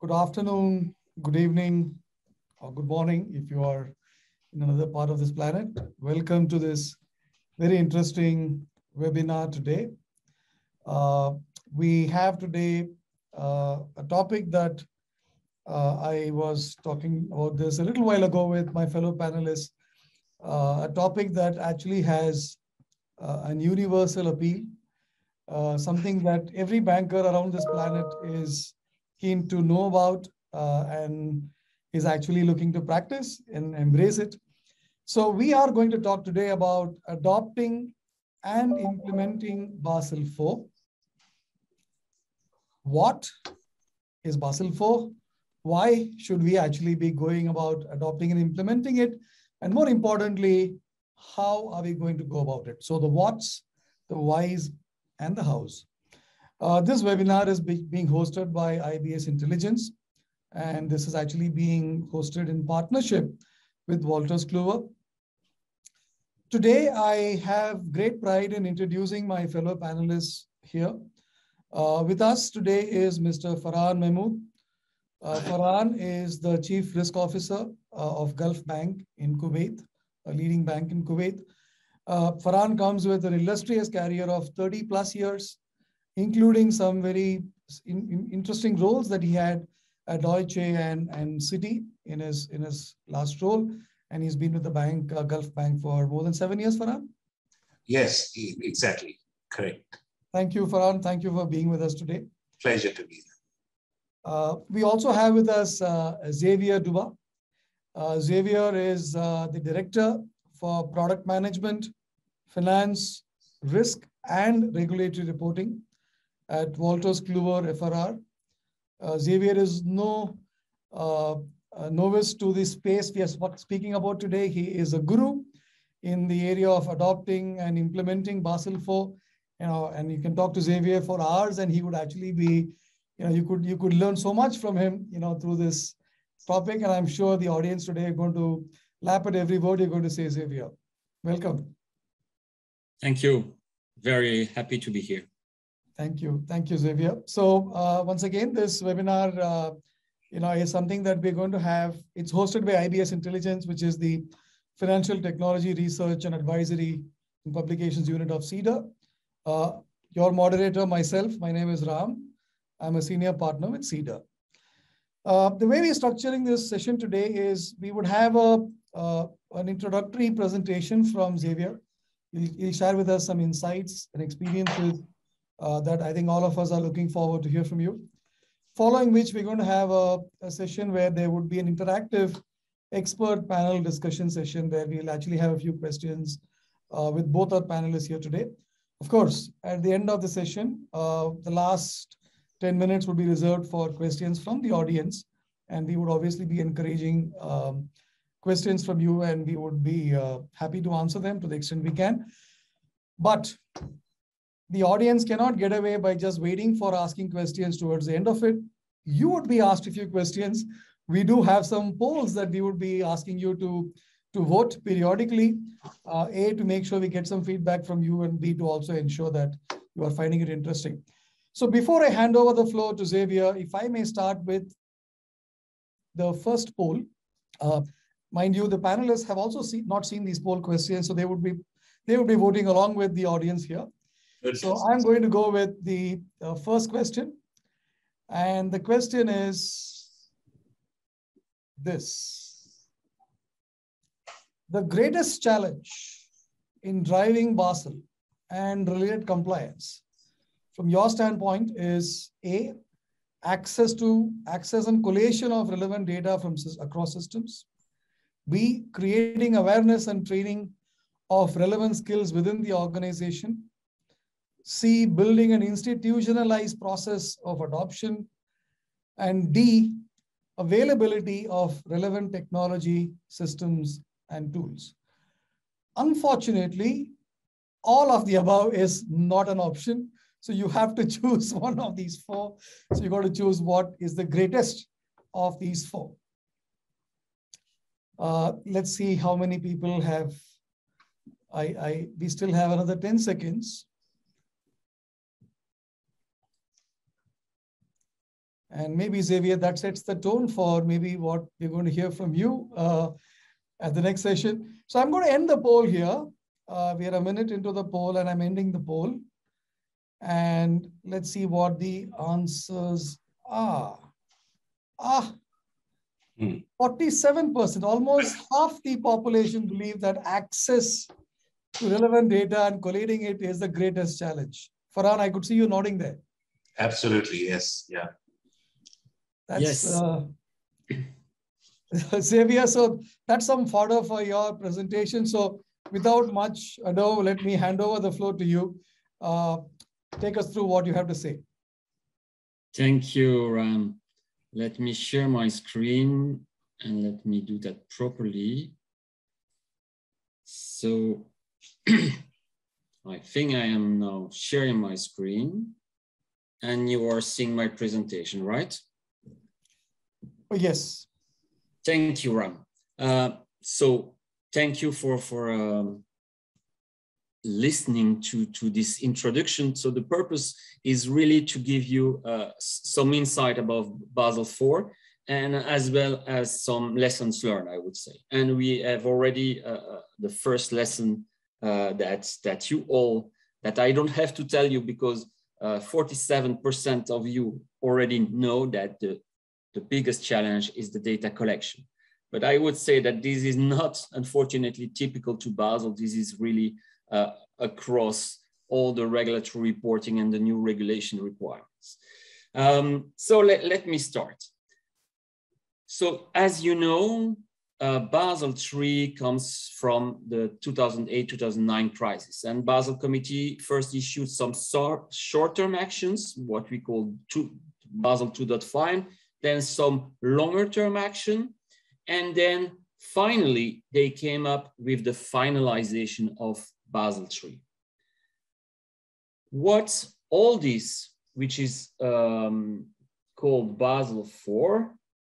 good afternoon, good evening, or good morning if you are in another part of this planet. Welcome to this very interesting webinar today. Uh, we have today uh, a topic that uh, I was talking about this a little while ago with my fellow panelists, uh, a topic that actually has uh, an universal appeal, uh, something that every banker around this planet is keen to know about uh, and is actually looking to practice and embrace it. So we are going to talk today about adopting and implementing Basel IV. What is Basel IV? Why should we actually be going about adopting and implementing it? And more importantly, how are we going to go about it? So the what's, the whys, and the hows. Uh, this webinar is be being hosted by IBS Intelligence, and this is actually being hosted in partnership with Wolters Kluwer. Today, I have great pride in introducing my fellow panelists here. Uh, with us today is Mr. Farhan Mahmood. Uh, Farhan is the Chief Risk Officer uh, of Gulf Bank in Kuwait, a leading bank in Kuwait. Uh, Farhan comes with an illustrious career of 30 plus years, including some very in, in interesting roles that he had at Deutsche and, and Citi in his, in his last role and he's been with the bank, uh, Gulf Bank, for more than seven years, Farhan? Yes, exactly. Correct. Thank you, Farhan. Thank you for being with us today. Pleasure to be there. Uh, we also have with us uh, Xavier Dubois. Uh, Xavier is uh, the Director for Product Management, Finance, Risk, and Regulatory Reporting at Wolters Kluwer FRR. Uh, Xavier is no a novice to the space we are speaking about today. He is a guru in the area of adopting and implementing Basel IV. You know, and you can talk to Xavier for hours, and he would actually be, you know, you could you could learn so much from him, you know, through this topic. And I'm sure the audience today are going to lap at every word you're going to say, Xavier. Welcome. Thank you. Very happy to be here. Thank you. Thank you, Xavier. So uh, once again, this webinar uh, you know, is something that we're going to have. It's hosted by IBS Intelligence, which is the Financial Technology Research and Advisory and Publications Unit of Cedar. Uh, your moderator, myself, my name is Ram. I'm a senior partner with Cedar. Uh, the way we're structuring this session today is we would have a uh, an introductory presentation from Xavier. He'll, he'll, share with us some insights and experiences uh, that I think all of us are looking forward to hear from you following which we're going to have a, a session where there would be an interactive expert panel discussion session where we'll actually have a few questions uh, with both our panelists here today. Of course, at the end of the session, uh, the last 10 minutes would be reserved for questions from the audience. And we would obviously be encouraging um, questions from you and we would be uh, happy to answer them to the extent we can. But the audience cannot get away by just waiting for asking questions towards the end of it. You would be asked a few questions. We do have some polls that we would be asking you to, to vote periodically. Uh, a, to make sure we get some feedback from you, and B, to also ensure that you are finding it interesting. So before I hand over the floor to Xavier, if I may start with the first poll. Uh, mind you, the panelists have also see, not seen these poll questions, so they would be they would be voting along with the audience here. So I'm going to go with the uh, first question. And the question is this. The greatest challenge in driving Basel and related compliance from your standpoint is A, access to access and collation of relevant data from across systems. B, creating awareness and training of relevant skills within the organization C, building an institutionalized process of adoption. And D, availability of relevant technology, systems, and tools. Unfortunately, all of the above is not an option. So you have to choose one of these four. So you got to choose what is the greatest of these four. Uh, let's see how many people have, I, I, we still have another 10 seconds. And maybe Xavier, that sets the tone for maybe what we're going to hear from you uh, at the next session. So I'm going to end the poll here. Uh, we are a minute into the poll and I'm ending the poll. And let's see what the answers are. Ah, 47%, hmm. almost half the population believe that access to relevant data and collating it is the greatest challenge. Farhan, I could see you nodding there. Absolutely, yes, yeah. That's, yes. Uh, Xavier, so that's some fodder for your presentation. So without much ado, let me hand over the floor to you. Uh, take us through what you have to say. Thank you, Ram. Let me share my screen and let me do that properly. So I think I am now sharing my screen and you are seeing my presentation, right? Oh, yes. Thank you, Ram. Uh, so thank you for, for um, listening to, to this introduction. So the purpose is really to give you uh, some insight about Basel IV and as well as some lessons learned, I would say. And we have already uh, uh the first lesson uh, that, that you all, that I don't have to tell you because 47% uh, of you already know that the, the biggest challenge is the data collection. But I would say that this is not, unfortunately, typical to Basel. This is really uh, across all the regulatory reporting and the new regulation requirements. Um, so let, let me start. So as you know, uh, Basel III comes from the 2008-2009 crisis and Basel Committee first issued some short-term actions, what we call two, Basel 2.5, then some longer-term action, and then finally they came up with the finalization of Basel III. What all this, which is um, called Basel IV,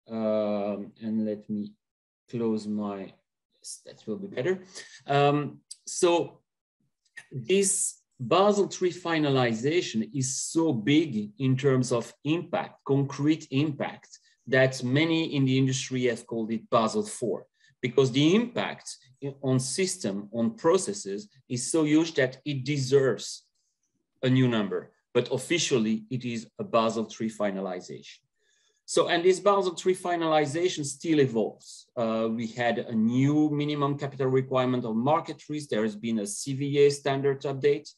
um, and let me close my, yes, that will be better. Um, so this Basel III finalization is so big in terms of impact, concrete impact, that many in the industry have called it Basel IV, because the impact on system, on processes is so huge that it deserves a new number, but officially it is a Basel III finalization. So, and this Basel III finalization still evolves. Uh, we had a new minimum capital requirement on market risk. There has been a CVA standard update,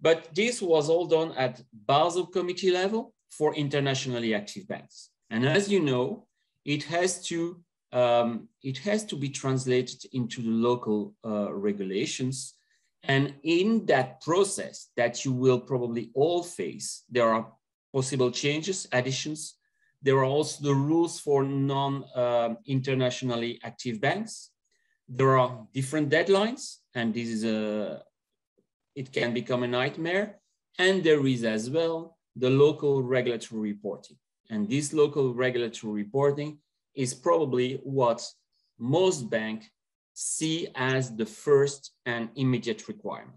but this was all done at Basel committee level for internationally active banks. And as you know, it has to um, it has to be translated into the local uh, regulations. And in that process that you will probably all face, there are possible changes, additions. There are also the rules for non-internationally uh, active banks. There are different deadlines, and this is a, it can become a nightmare. And there is as well the local regulatory reporting. And this local regulatory reporting is probably what most banks see as the first and immediate requirement.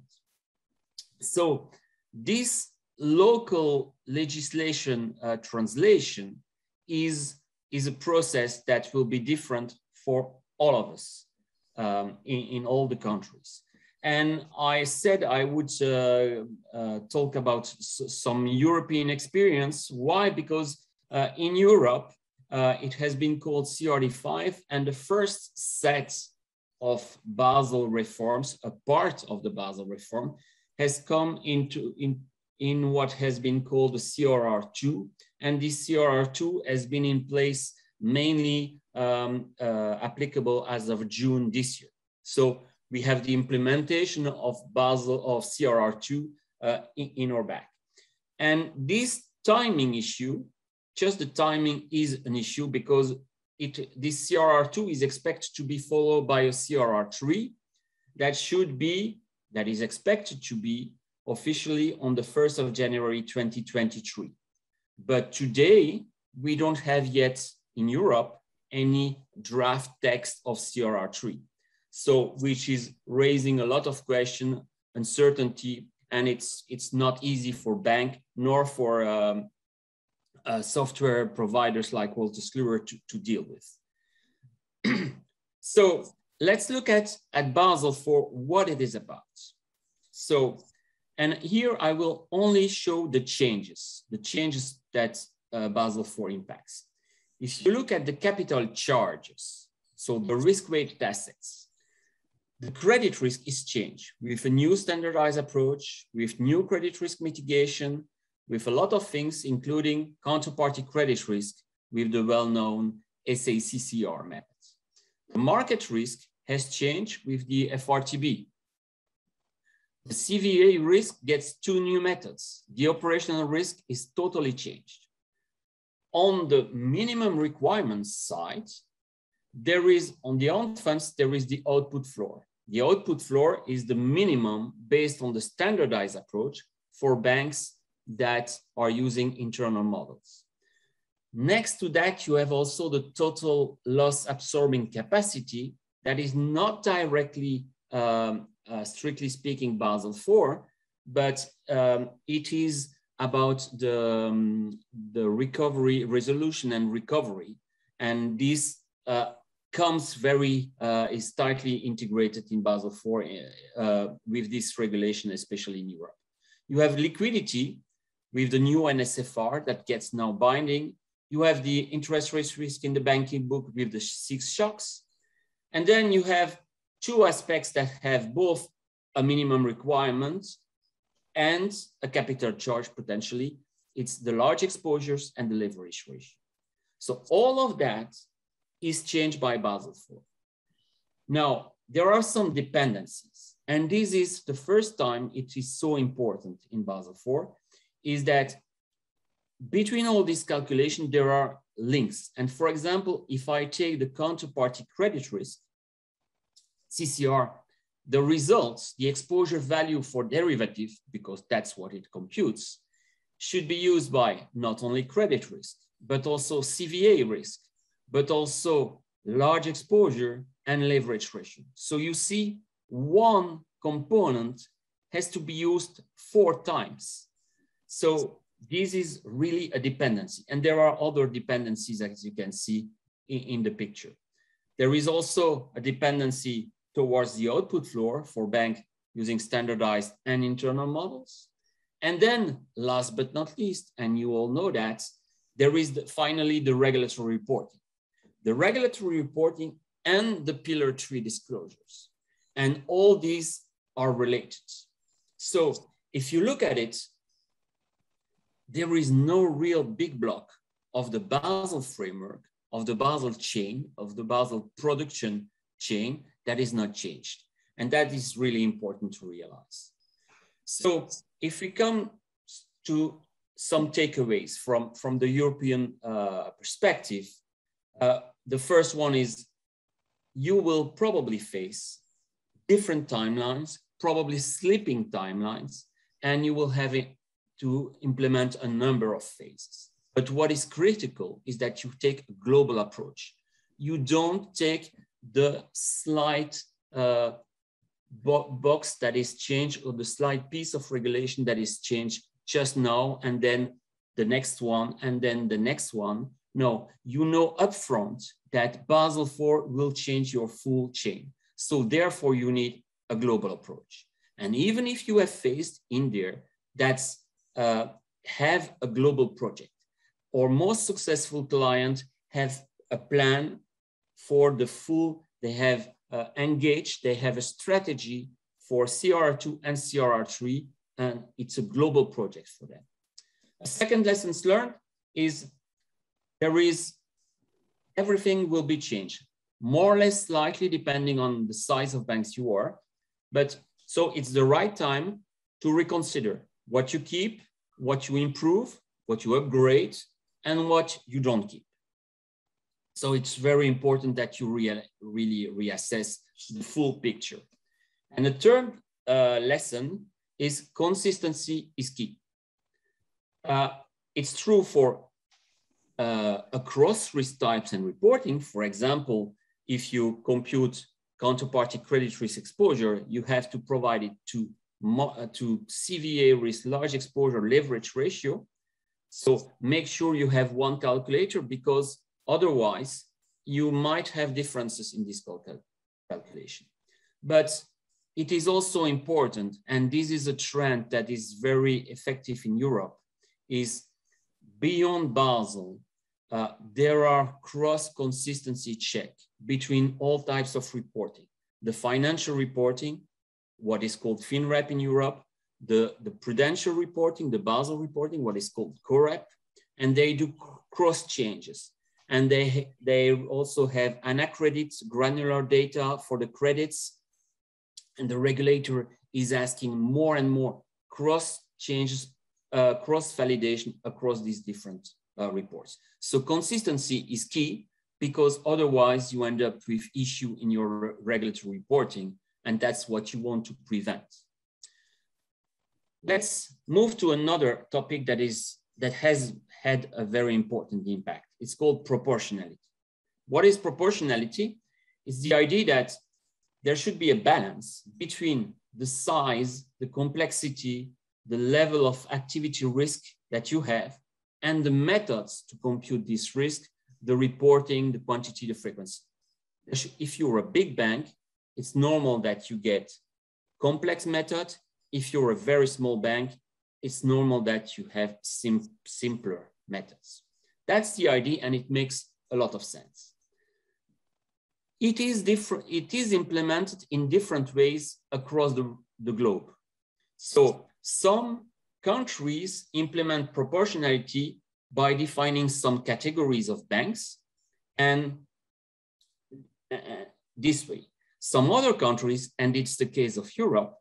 So this local legislation uh, translation is, is a process that will be different for all of us um, in, in all the countries. And I said I would uh, uh, talk about some European experience. Why? Because uh, in Europe, uh, it has been called CRD5, and the first set of Basel reforms, a part of the Basel reform, has come into in, in what has been called the CRR2, and this CRR2 has been in place mainly um, uh, applicable as of June this year. So we have the implementation of Basel of CRR2 uh, in, in our back. And this timing issue just the timing is an issue because it, this CRR2 is expected to be followed by a CRR3 that should be, that is expected to be officially on the 1st of January 2023. But today, we don't have yet in Europe any draft text of CRR3. So, which is raising a lot of question, uncertainty, and it's, it's not easy for bank nor for um, uh, software providers like Wolters Kluwer to, to deal with. so let's look at, at Basel for what it is about. So, and here I will only show the changes, the changes that uh, Basel IV impacts. If you look at the capital charges, so the risk-weighted assets, the credit risk is changed with a new standardized approach, with new credit risk mitigation, with a lot of things, including counterparty credit risk with the well-known SACCR method. The market risk has changed with the FRTB. The CVA risk gets two new methods. The operational risk is totally changed. On the minimum requirements side, there is, on the own funds, there is the output floor. The output floor is the minimum based on the standardized approach for banks that are using internal models. Next to that, you have also the total loss absorbing capacity that is not directly, um, uh, strictly speaking, Basel IV, but um, it is about the, um, the recovery, resolution and recovery. And this uh, comes very, uh, is tightly integrated in Basel IV uh, with this regulation, especially in Europe. You have liquidity with the new NSFR that gets now binding. You have the interest rate risk in the banking book with the six shocks. And then you have two aspects that have both a minimum requirement and a capital charge potentially. It's the large exposures and the leverage ratio. So all of that is changed by Basel IV. Now, there are some dependencies, and this is the first time it is so important in Basel IV, is that between all these calculations, there are links. And for example, if I take the counterparty credit risk, CCR, the results, the exposure value for derivative, because that's what it computes, should be used by not only credit risk, but also CVA risk, but also large exposure and leverage ratio. So you see one component has to be used four times. So this is really a dependency. And there are other dependencies, as you can see in, in the picture. There is also a dependency towards the output floor for bank using standardized and internal models. And then last but not least, and you all know that, there is the, finally the regulatory reporting. The regulatory reporting and the pillar three disclosures. And all these are related. So if you look at it, there is no real big block of the Basel framework, of the Basel chain, of the Basel production chain that is not changed. And that is really important to realize. So if we come to some takeaways from, from the European uh, perspective, uh, the first one is you will probably face different timelines, probably slipping timelines, and you will have to implement a number of phases. But what is critical is that you take a global approach. You don't take the slight uh, bo box that is changed or the slight piece of regulation that is changed just now and then the next one and then the next one. No, you know upfront that Basel IV will change your full chain. So therefore you need a global approach. And even if you have faced in there that's uh, have a global project or most successful client have a plan for the full, they have uh, engaged, they have a strategy for CRR2 and CRR3, and it's a global project for them. A second lessons learned is there is, everything will be changed, more or less slightly depending on the size of banks you are, but so it's the right time to reconsider what you keep, what you improve, what you upgrade, and what you don't keep. So it's very important that you rea really reassess the full picture. And the third uh, lesson is consistency is key. Uh, it's true for uh, across risk types and reporting. For example, if you compute counterparty credit risk exposure, you have to provide it to, uh, to CVA risk large exposure leverage ratio. So make sure you have one calculator because otherwise you might have differences in this calculation. But it is also important, and this is a trend that is very effective in Europe, is beyond Basel, uh, there are cross-consistency check between all types of reporting. The financial reporting, what is called FINREP in Europe, the, the prudential reporting, the Basel reporting, what is called COREP, and they do cross changes. And they, they also have AnaCredits, granular data for the credits. And the regulator is asking more and more cross changes, uh, cross validation across these different uh, reports. So consistency is key because otherwise you end up with issue in your regulatory reporting and that's what you want to prevent. Let's move to another topic that is that has had a very important impact. It's called proportionality. What is proportionality? It's the idea that there should be a balance between the size, the complexity, the level of activity risk that you have, and the methods to compute this risk, the reporting, the quantity, the frequency. If you're a big bank, it's normal that you get complex method. If you're a very small bank, it's normal that you have sim simpler methods. That's the idea and it makes a lot of sense. It is, different, it is implemented in different ways across the, the globe. So some countries implement proportionality by defining some categories of banks and uh, this way. Some other countries, and it's the case of Europe,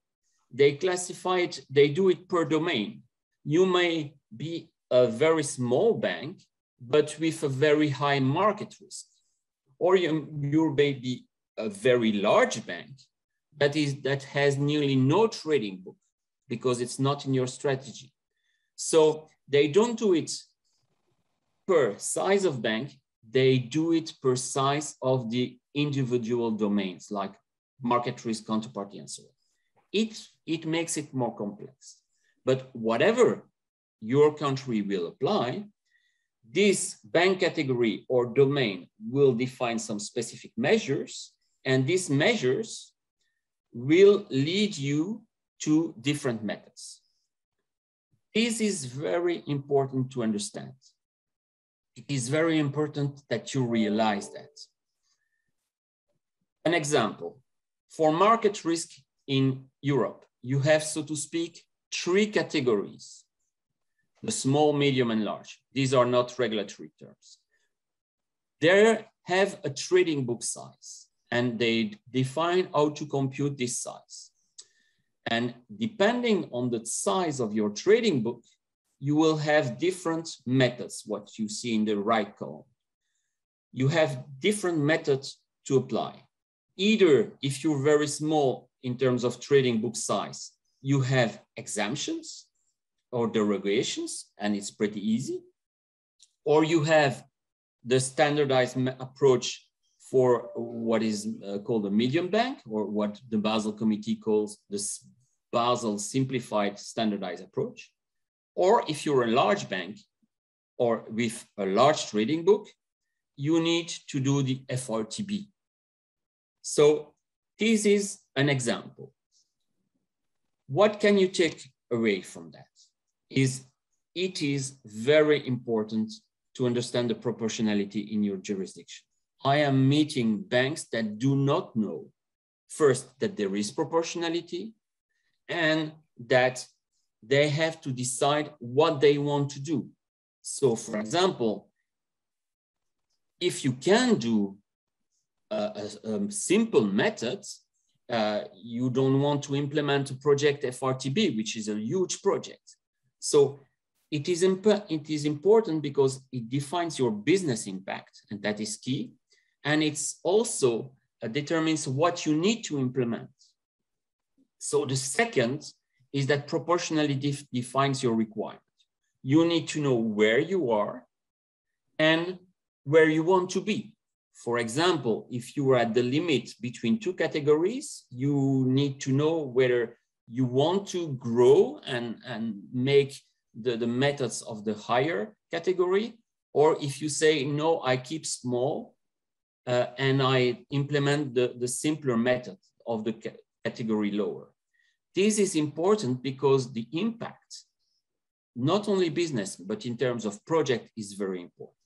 they classify it, they do it per domain. You may be a very small bank, but with a very high market risk. Or you, you may be a very large bank that, is, that has nearly no trading book because it's not in your strategy. So they don't do it per size of bank, they do it per size of the individual domains like market risk counterparty and so on. It, it makes it more complex. But whatever your country will apply, this bank category or domain will define some specific measures, and these measures will lead you to different methods. This is very important to understand. It is very important that you realize that. An example, for market risk in Europe, you have, so to speak, three categories, the small, medium, and large. These are not regulatory terms. They have a trading book size, and they define how to compute this size. And depending on the size of your trading book, you will have different methods, what you see in the right column. You have different methods to apply. Either if you're very small in terms of trading book size, you have exemptions or derogations, and it's pretty easy. Or you have the standardized approach for what is uh, called a medium bank, or what the Basel Committee calls the Basel Simplified Standardized Approach. Or if you're a large bank or with a large trading book, you need to do the FRTB. So this is an example. What can you take away from that? Is it is very important to understand the proportionality in your jurisdiction. I am meeting banks that do not know first that there is proportionality and that they have to decide what they want to do. So for example, if you can do a, a, a simple method, uh, you don't want to implement a project FRTB, which is a huge project. So it is, it is important because it defines your business impact, and that is key. And it's also uh, determines what you need to implement. So the second is that proportionality def defines your requirement. You need to know where you are and where you want to be. For example, if you are at the limit between two categories, you need to know whether you want to grow and, and make the, the methods of the higher category, or if you say, no, I keep small uh, and I implement the, the simpler method of the category lower. This is important because the impact, not only business, but in terms of project is very important.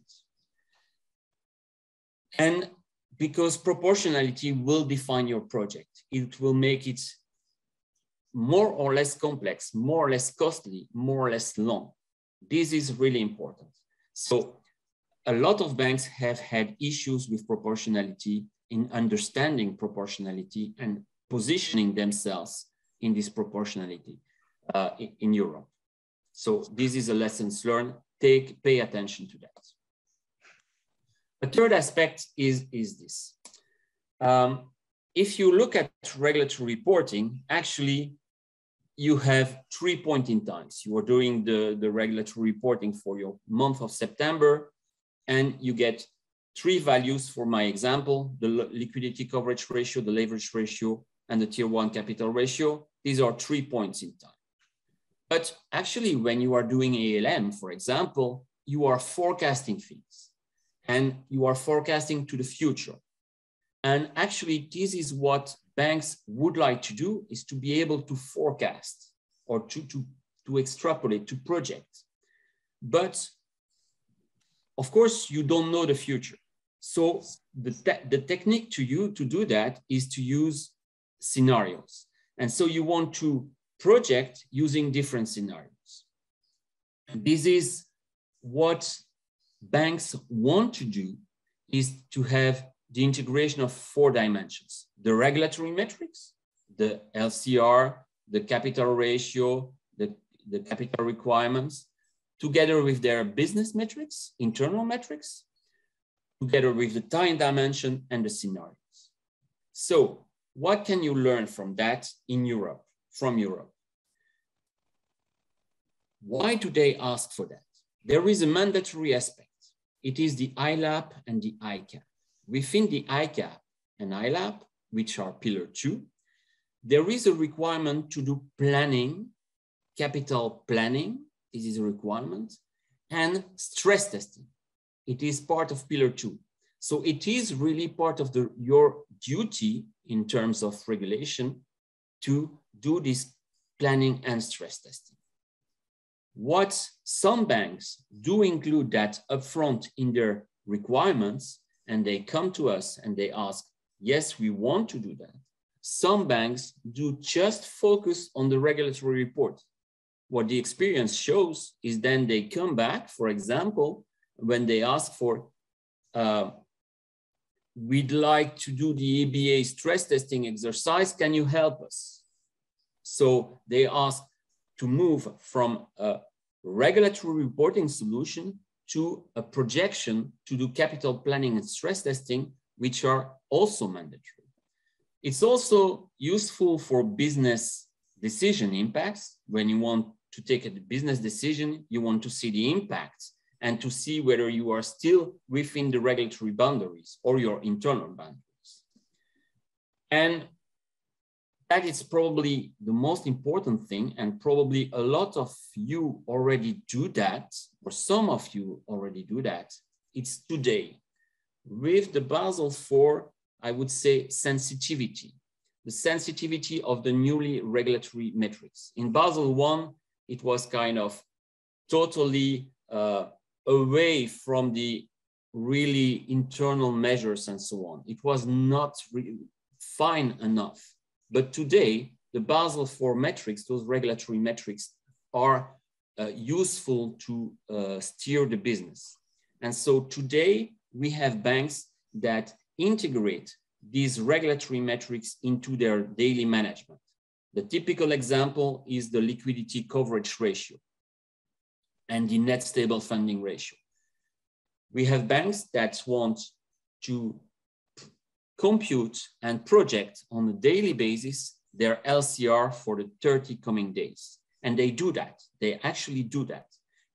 And because proportionality will define your project. It will make it more or less complex, more or less costly, more or less long. This is really important. So a lot of banks have had issues with proportionality in understanding proportionality and positioning themselves in this proportionality uh, in Europe. So this is a lessons learned. Take, pay attention to that. A third aspect is, is this. Um, if you look at regulatory reporting, actually, you have three point in times. You are doing the, the regulatory reporting for your month of September, and you get three values for my example, the liquidity coverage ratio, the leverage ratio, and the tier one capital ratio. These are three points in time. But actually, when you are doing ALM, for example, you are forecasting things and you are forecasting to the future. And actually, this is what banks would like to do is to be able to forecast or to, to, to extrapolate, to project. But of course, you don't know the future. So the, te the technique to you to do that is to use scenarios. And so you want to project using different scenarios. This is what banks want to do is to have the integration of four dimensions, the regulatory metrics, the LCR, the capital ratio, the, the capital requirements, together with their business metrics, internal metrics, together with the time dimension and the scenarios. So what can you learn from that in Europe, from Europe? Why do they ask for that? There is a mandatory aspect it is the ILAAP and the ICAAP. Within the ICAAP and ILAAP, which are pillar two, there is a requirement to do planning, capital planning, this is a requirement, and stress testing. It is part of pillar two. So it is really part of the, your duty in terms of regulation to do this planning and stress testing. What some banks do include that upfront in their requirements, and they come to us and they ask, yes, we want to do that. Some banks do just focus on the regulatory report. What the experience shows is then they come back, for example, when they ask for, uh, we'd like to do the EBA stress testing exercise, can you help us? So they ask, to move from a regulatory reporting solution to a projection to do capital planning and stress testing, which are also mandatory. It's also useful for business decision impacts. When you want to take a business decision, you want to see the impacts and to see whether you are still within the regulatory boundaries or your internal boundaries. And that is probably the most important thing and probably a lot of you already do that or some of you already do that it's today with the basel IV i would say sensitivity the sensitivity of the newly regulatory metrics. In basel one it was kind of totally uh, away from the really internal measures and so on. It was not fine enough. But today, the Basel IV metrics, those regulatory metrics, are uh, useful to uh, steer the business. And so today, we have banks that integrate these regulatory metrics into their daily management. The typical example is the liquidity coverage ratio and the net stable funding ratio. We have banks that want to compute and project on a daily basis their LCR for the 30 coming days. And they do that. They actually do that.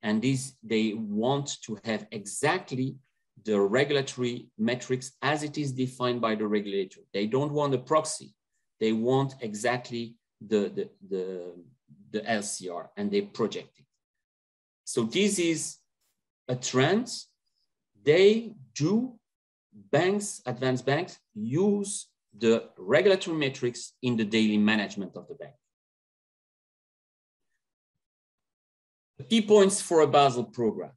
And these, they want to have exactly the regulatory metrics as it is defined by the regulator. They don't want a proxy. They want exactly the, the, the, the LCR and they project it. So this is a trend. They do, banks, advanced banks, use the regulatory metrics in the daily management of the bank. The key points for a Basel program,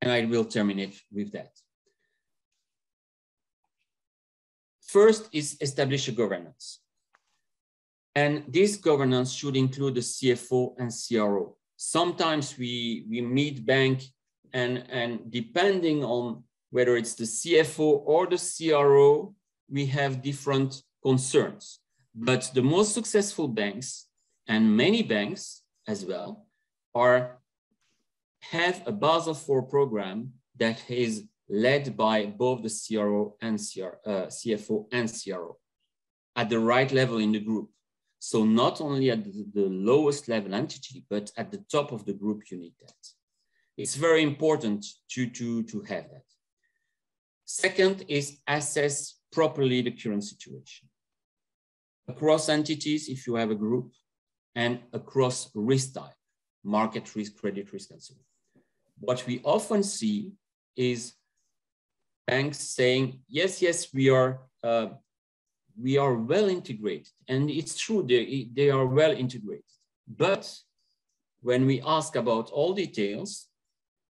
and I will terminate with that. First is establish a governance. And this governance should include the CFO and CRO. Sometimes we, we meet bank and, and depending on whether it's the CFO or the CRO, we have different concerns. But the most successful banks and many banks as well are have a Basel IV program that is led by both the CRO and CR, uh, CFO and CRO at the right level in the group. So not only at the, the lowest level entity, but at the top of the group, you need that. It's very important to, to, to have that. Second is assess properly the current situation. Across entities, if you have a group, and across risk type, market risk, credit risk, and so on. What we often see is banks saying, yes, yes, we are, uh, we are well integrated. And it's true, they, they are well integrated. But when we ask about all details,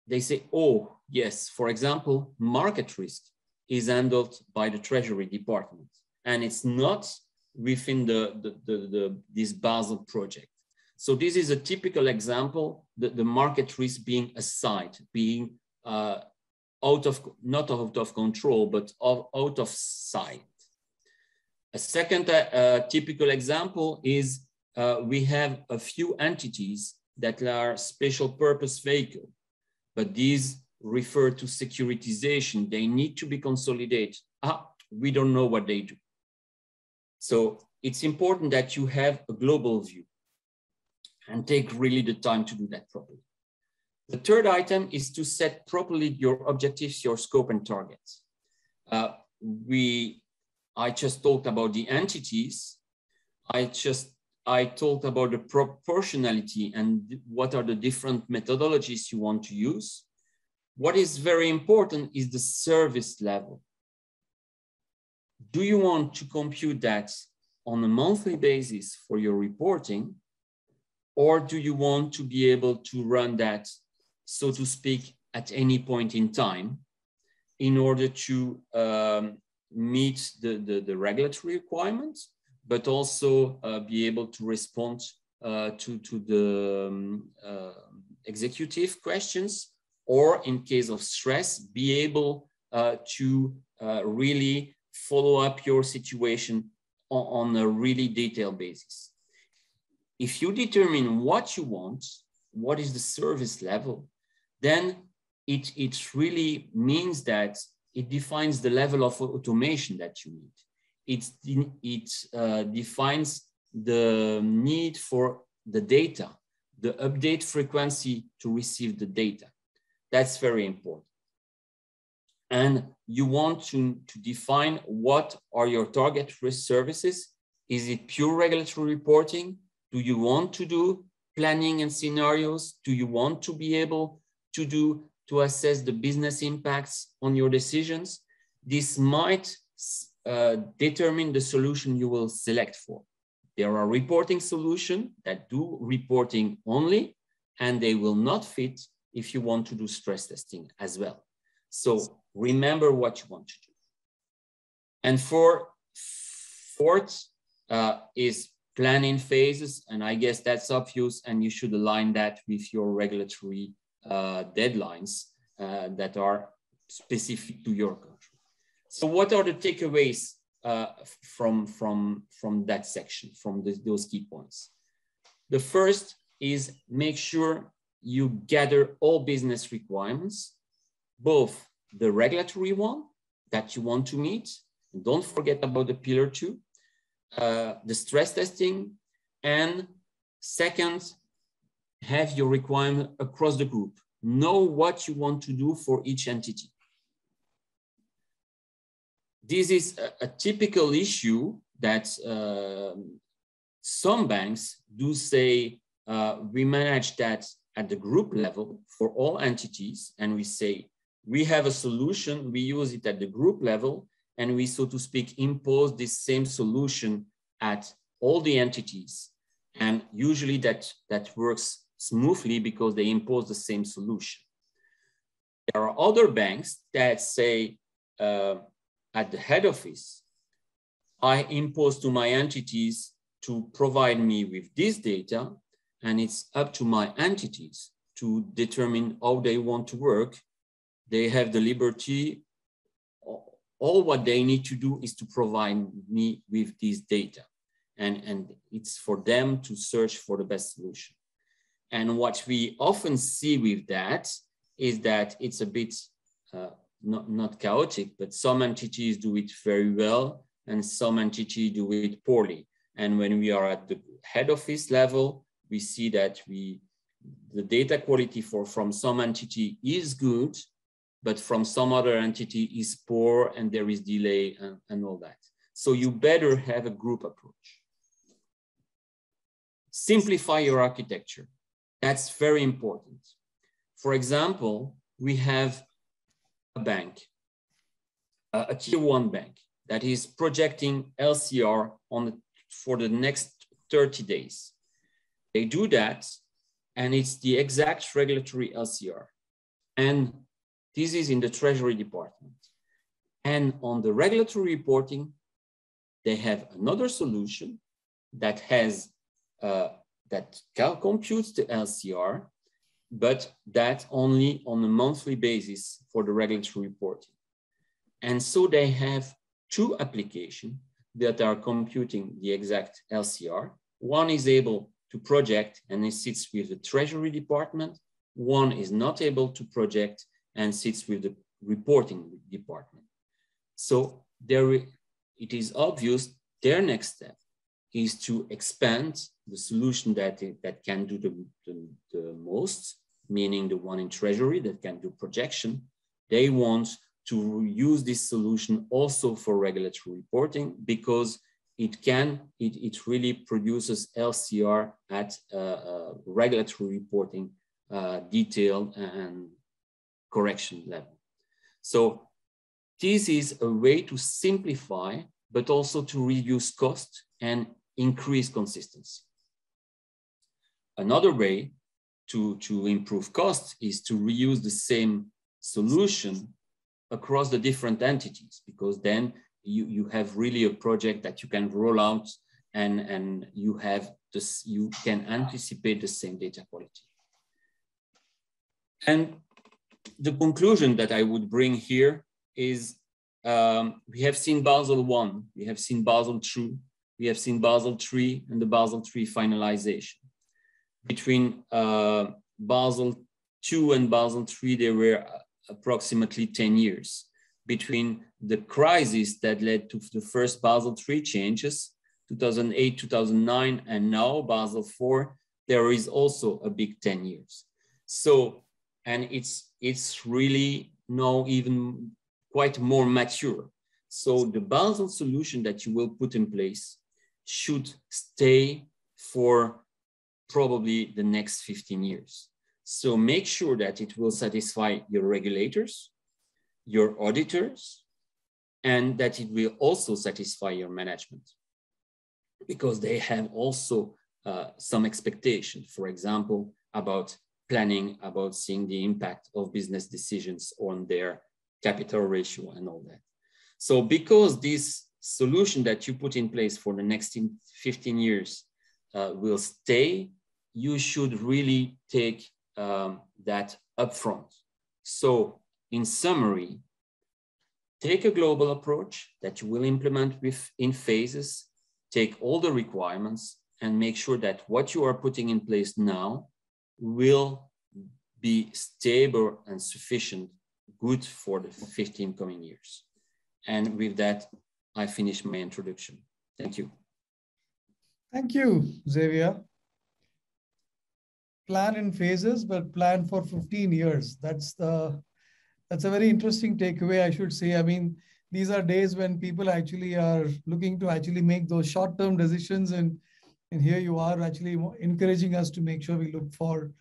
they say, oh, yes, for example, market risk is handled by the Treasury Department. And it's not within the, the, the, the this Basel project. So this is a typical example, the, the market risk being aside, being uh, out of, not out of control, but of, out of sight. A second uh, typical example is uh, we have a few entities that are special purpose vehicle, but these refer to securitization. They need to be consolidated. Ah, we don't know what they do. So it's important that you have a global view and take really the time to do that properly. The third item is to set properly your objectives, your scope and targets. Uh, we, I just talked about the entities. I just, I talked about the proportionality and what are the different methodologies you want to use. What is very important is the service level. Do you want to compute that on a monthly basis for your reporting? Or do you want to be able to run that so to speak, at any point in time in order to um, meet the, the, the, regulatory requirements, but also uh, be able to respond uh, to, to the um, uh, executive questions, or in case of stress, be able uh, to uh, really follow up your situation on, on a really detailed basis. If you determine what you want, what is the service level, then it, it really means that it defines the level of automation that you need. It, it uh, defines the need for the data, the update frequency to receive the data. That's very important. And you want to, to define what are your target risk services. Is it pure regulatory reporting? Do you want to do planning and scenarios? Do you want to be able to do to assess the business impacts on your decisions. This might uh, determine the solution you will select for. There are reporting solutions that do reporting only, and they will not fit if you want to do stress testing as well. So remember what you want to do. And for fourth uh, is planning phases, and I guess that's obvious, and you should align that with your regulatory uh, deadlines uh, that are specific to your country. So what are the takeaways uh, from, from, from that section, from the, those key points? The first is make sure you gather all business requirements, both the regulatory one that you want to meet, don't forget about the pillar two, uh, the stress testing, and second, have your requirement across the group. Know what you want to do for each entity. This is a, a typical issue that uh, some banks do say uh, we manage that at the group level for all entities and we say, we have a solution, we use it at the group level, and we, so to speak, impose this same solution at all the entities. And usually that, that works smoothly because they impose the same solution. There are other banks that say uh, at the head office, I impose to my entities to provide me with this data, and it's up to my entities to determine how they want to work. They have the liberty. All what they need to do is to provide me with this data. And, and it's for them to search for the best solution. And what we often see with that is that it's a bit uh, not, not chaotic, but some entities do it very well and some entities do it poorly. And when we are at the head office level, we see that we the data quality for from some entity is good, but from some other entity is poor and there is delay and, and all that. So you better have a group approach. Simplify your architecture. That's very important. For example, we have a bank, a tier one bank that is projecting LCR on the, for the next 30 days. They do that and it's the exact regulatory LCR. And this is in the Treasury Department. And on the regulatory reporting, they have another solution that has uh, that computes the LCR, but that only on a monthly basis for the regulatory reporting. And so they have two applications that are computing the exact LCR. One is able to project and it sits with the Treasury Department. One is not able to project and sits with the reporting department. So there, it is obvious their next step is to expand the solution that, that can do the, the, the most, meaning the one in treasury that can do projection. They want to use this solution also for regulatory reporting because it can, it, it really produces LCR at uh, uh, regulatory reporting uh, detail and correction level. So this is a way to simplify, but also to reduce cost and increase consistency. Another way to, to improve cost is to reuse the same solution across the different entities, because then you, you have really a project that you can roll out and, and you have this, you can anticipate the same data quality. And the conclusion that I would bring here is um, we have seen Basel 1, we have seen Basel 2, we have seen Basel 3 and the Basel 3 finalization. Between uh, Basel 2 and Basel 3, there were approximately 10 years. Between the crisis that led to the first Basel 3 changes, 2008, 2009, and now Basel 4, there is also a big 10 years. So, and it's, it's really now even quite more mature. So the Basel solution that you will put in place should stay for probably the next 15 years. So make sure that it will satisfy your regulators, your auditors, and that it will also satisfy your management because they have also uh, some expectation, for example, about planning, about seeing the impact of business decisions on their capital ratio and all that. So because this solution that you put in place for the next 15 years uh, will stay, you should really take um, that upfront. So in summary, take a global approach that you will implement with in phases, take all the requirements and make sure that what you are putting in place now will be stable and sufficient, good for the 15 coming years. And with that, I finish my introduction. Thank you. Thank you, Xavier. Plan in phases, but plan for 15 years. That's the that's a very interesting takeaway, I should say. I mean, these are days when people actually are looking to actually make those short-term decisions and and here you are actually encouraging us to make sure we look for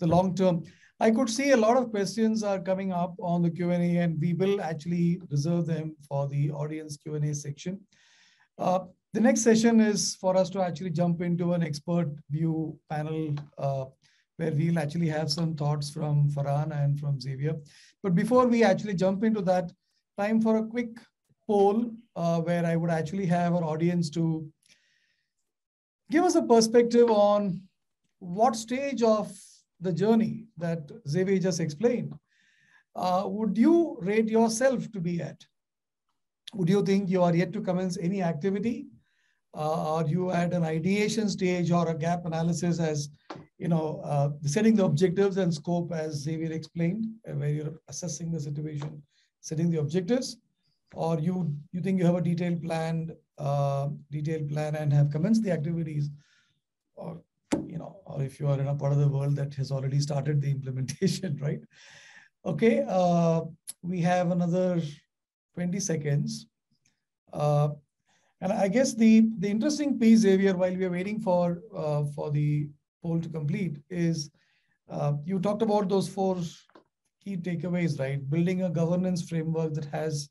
the long term. I could see a lot of questions are coming up on the Q&A and we will actually reserve them for the audience Q&A section. Uh, the next session is for us to actually jump into an expert view panel uh, where we'll actually have some thoughts from Farhan and from Xavier. But before we actually jump into that, time for a quick poll uh, where I would actually have our audience to give us a perspective on what stage of the journey that Xavier just explained uh, would you rate yourself to be at? Would you think you are yet to commence any activity? Uh, are you at an ideation stage or a gap analysis as, you know, uh, setting the objectives and scope as Xavier explained, uh, where you're assessing the situation, setting the objectives? Or you, you think you have a detailed plan, uh, detailed plan and have commenced the activities? Or you know, or if you are in a part of the world that has already started the implementation, right? Okay, uh, we have another 20 seconds. Uh, and I guess the, the interesting piece, Xavier, while we are waiting for, uh, for the poll to complete is uh, you talked about those four key takeaways, right? Building a governance framework that has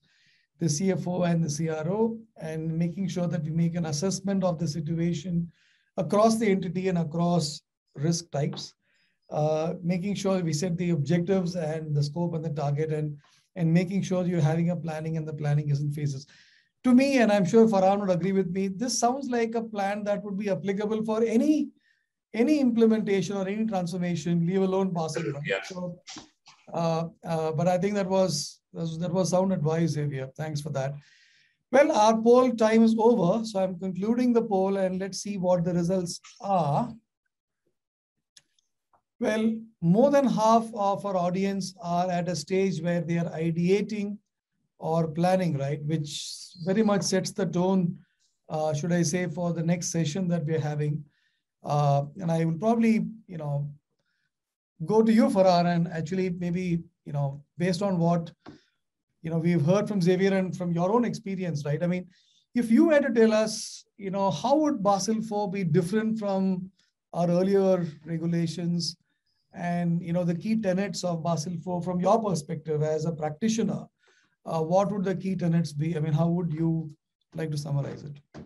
the CFO and the CRO and making sure that we make an assessment of the situation across the entity and across risk types, uh, making sure we set the objectives and the scope and the target and, and making sure you're having a planning and the planning is in phases. To me, and I'm sure Farhan would agree with me, this sounds like a plan that would be applicable for any any implementation or any transformation, leave alone Basel. Right? Yeah. So, uh, uh, but I think that was that was sound advice, Xavier. Thanks for that. Well, our poll time is over, so I'm concluding the poll and let's see what the results are. Well, more than half of our audience are at a stage where they are ideating or planning, right? Which very much sets the tone, uh, should I say, for the next session that we're having. Uh, and I will probably, you know, go to you, Farhan, and actually maybe, you know, based on what you know, we've heard from Xavier and from your own experience, right? I mean, if you had to tell us, you know, how would Basel IV be different from our earlier regulations and, you know, the key tenets of Basel IV from your perspective as a practitioner, uh, what would the key tenets be? I mean, how would you like to summarize it?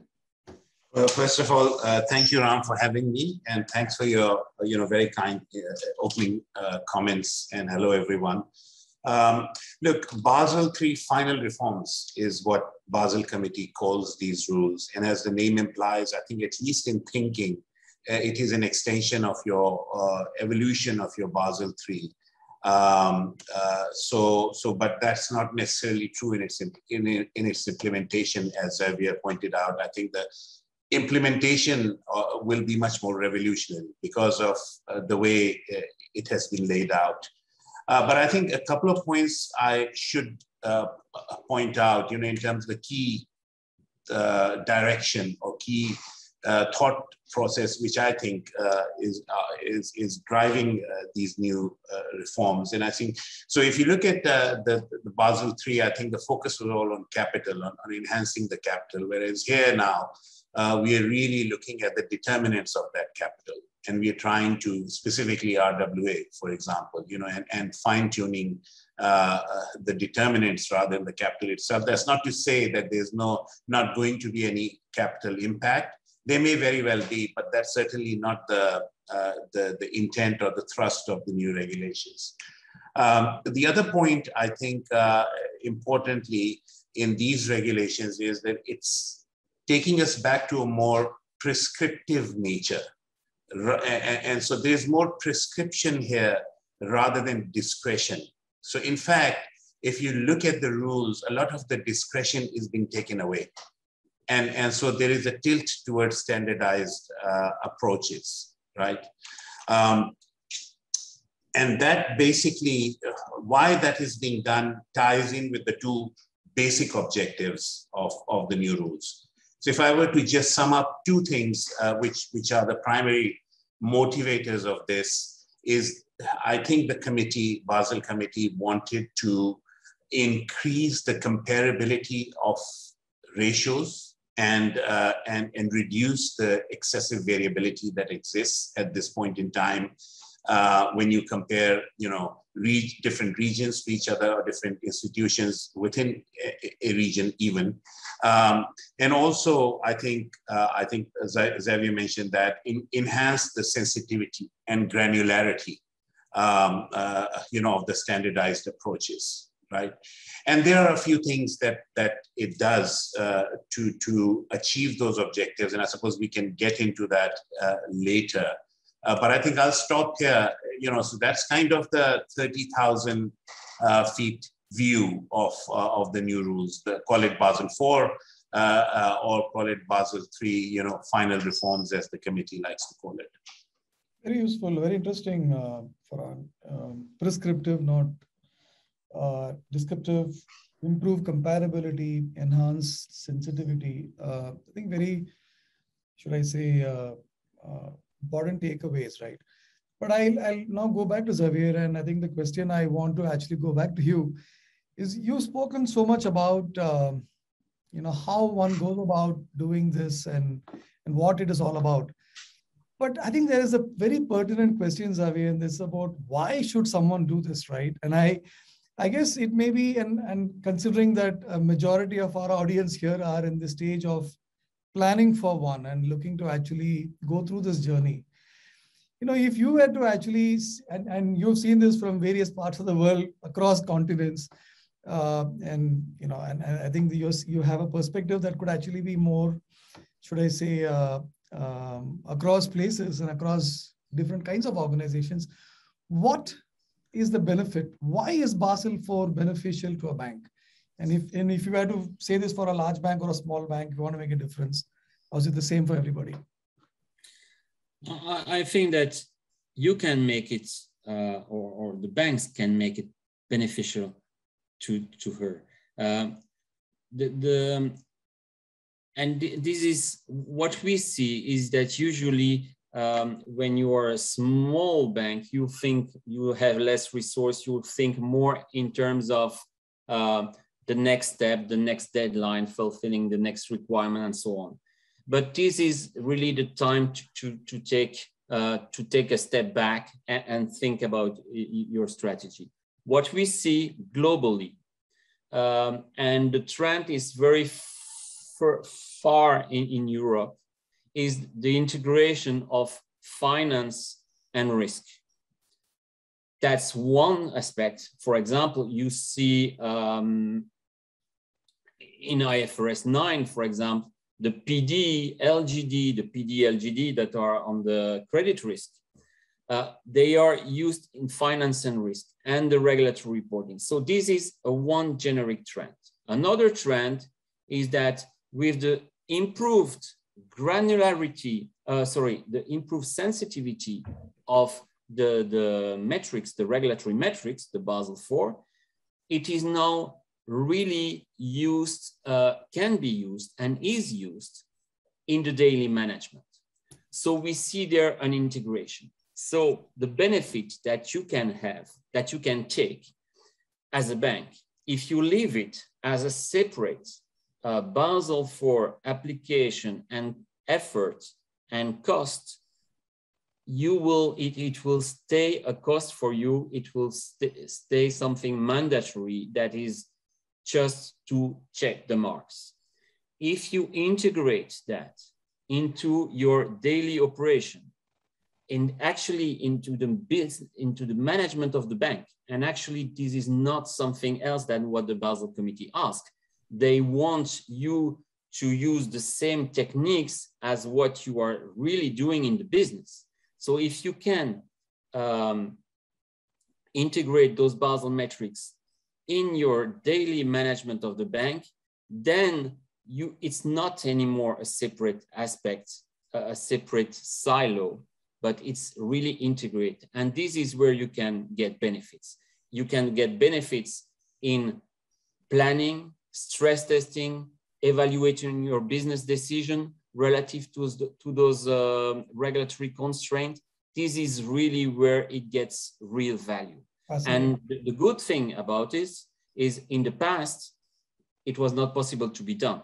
Well, first of all, uh, thank you, Ram, for having me, and thanks for your, you know, very kind uh, opening uh, comments. And hello, everyone. Um, look, Basel III final reforms is what Basel Committee calls these rules. And as the name implies, I think at least in thinking, uh, it is an extension of your uh, evolution of your Basel III. Um, uh, so, so, but that's not necessarily true in its in, in its implementation, as Xavier pointed out. I think the implementation uh, will be much more revolutionary because of uh, the way uh, it has been laid out. Uh, but I think a couple of points I should uh, point out, you know, in terms of the key uh, direction or key uh, thought process, which I think uh, is, is, is driving these new reforms. And I think, so if you look at the, the Basel III, I think the focus was all on capital, on, on enhancing the capital, whereas here now, we are really looking at the determinants of that capital and we are trying to specifically RWA, for example, you know, and, and fine tuning uh, uh, the determinants rather than the capital itself. That's not to say that there's no not going to be any capital impact. There may very well be, but that's certainly not the uh, the, the intent or the thrust of the new regulations. Um, the other point I think uh, importantly in these regulations is that it's taking us back to a more prescriptive nature and so there's more prescription here rather than discretion. So in fact, if you look at the rules, a lot of the discretion is being taken away. And, and so there is a tilt towards standardized uh, approaches, right? Um, and that basically, why that is being done ties in with the two basic objectives of, of the new rules. So if I were to just sum up two things, uh, which, which are the primary motivators of this, is I think the committee, Basel committee, wanted to increase the comparability of ratios and, uh, and, and reduce the excessive variability that exists at this point in time uh, when you compare, you know, re different regions to each other or different institutions within a, a region even. Um, and also, I think, uh, I think Xavier mentioned that in, enhance the sensitivity and granularity, um, uh, you know, of the standardized approaches, right? And there are a few things that that it does uh, to to achieve those objectives, and I suppose we can get into that uh, later. Uh, but I think I'll stop here. You know, so that's kind of the thirty thousand uh, feet view of uh, of the new rules. The, call it Basel four. Uh, or call it Basel three, you know, final reforms as the committee likes to call it. Very useful, very interesting, uh, Farhan. Um, prescriptive, not uh, descriptive, improve comparability, enhance sensitivity. Uh, I think very, should I say, uh, uh, important takeaways, right? But I'll, I'll now go back to Xavier, and I think the question I want to actually go back to you is you've spoken so much about, um, you know, how one goes about doing this and and what it is all about. But I think there is a very pertinent question, Xavier, and this about why should someone do this, right? And I, I guess it may be, and, and considering that a majority of our audience here are in the stage of planning for one and looking to actually go through this journey. You know, if you were to actually, and, and you've seen this from various parts of the world across continents, uh, and you know, and, and I think you you have a perspective that could actually be more, should I say, uh, um, across places and across different kinds of organizations. What is the benefit? Why is Basel IV beneficial to a bank? And if, and if you were to say this for a large bank or a small bank, you want to make a difference, or is it the same for everybody? I think that you can make it, uh, or, or the banks can make it beneficial to, to her. Um, the, the, um, and this is what we see is that usually um, when you are a small bank, you think you have less resource, you think more in terms of uh, the next step, the next deadline, fulfilling the next requirement and so on. But this is really the time to, to, to take, uh, to take a step back and, and think about your strategy. What we see globally, um, and the trend is very far in, in Europe, is the integration of finance and risk. That's one aspect. For example, you see um, in IFRS 9, for example, the PD, LGD, the PD, LGD that are on the credit risk, uh, they are used in finance and risk and the regulatory reporting. So this is a one generic trend. Another trend is that with the improved granularity, uh, sorry, the improved sensitivity of the, the metrics, the regulatory metrics, the Basel IV, it is now really used, uh, can be used and is used in the daily management. So we see there an integration. So the benefit that you can have, that you can take as a bank, if you leave it as a separate uh, Basel IV application and effort and cost, you will it, it will stay a cost for you. It will st stay something mandatory that is just to check the marks. If you integrate that into your daily operation and actually into the business, into the management of the bank, and actually this is not something else than what the Basel Committee asked they want you to use the same techniques as what you are really doing in the business. So if you can um, integrate those Basel metrics in your daily management of the bank, then you it's not anymore a separate aspect, a separate silo, but it's really integrated. And this is where you can get benefits. You can get benefits in planning, stress testing, evaluating your business decision relative to, to those uh, regulatory constraints. This is really where it gets real value. And the, the good thing about this is in the past, it was not possible to be done.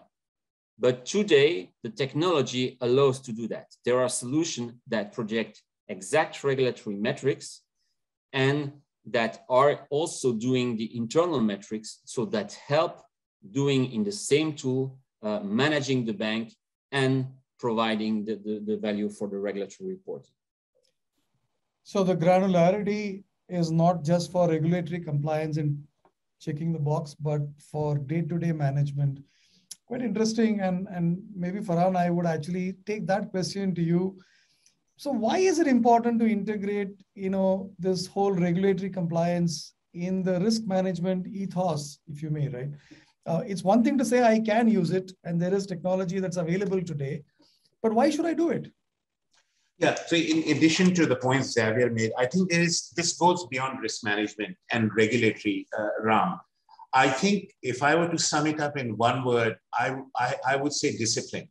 But today, the technology allows to do that. There are solutions that project exact regulatory metrics and that are also doing the internal metrics so that help doing in the same tool, uh, managing the bank and providing the, the, the value for the regulatory reporting. So the granularity is not just for regulatory compliance and checking the box, but for day-to-day management. Quite interesting. And, and maybe Farhan, I would actually take that question to you. So why is it important to integrate, you know, this whole regulatory compliance in the risk management ethos, if you may, right? Uh, it's one thing to say I can use it and there is technology that's available today, but why should I do it? Yeah, so in addition to the points Xavier made, I think there is, this goes beyond risk management and regulatory uh, realm. I think if I were to sum it up in one word, I, I, I would say discipline.